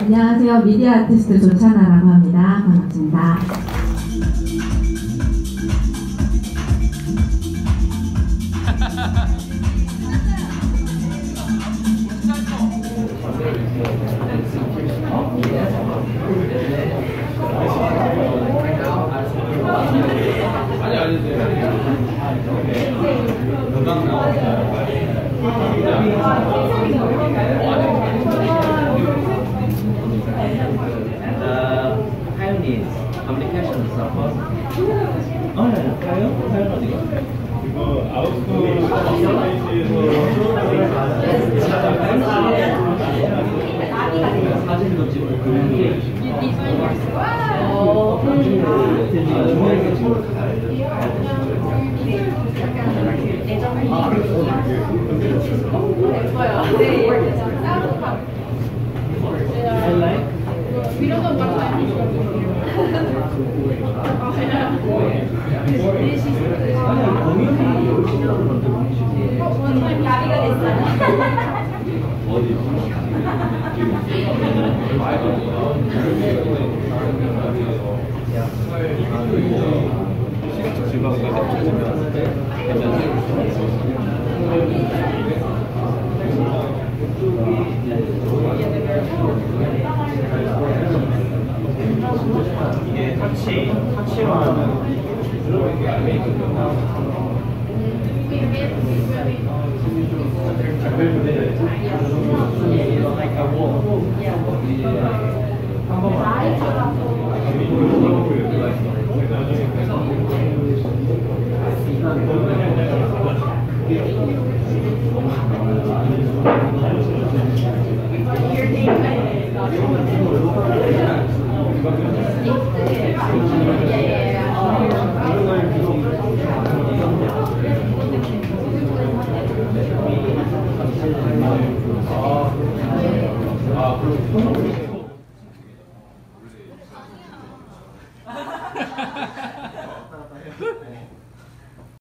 안녕하세요. 미디어 아티스트 조찬아라고 합니다. 반갑습니다. The Taiwanese communication support. 어, 네, 가요? 가요 어디가? 사진도 찍고 I 이게 터치, 터치로 하는 Your name is Ha ha ha!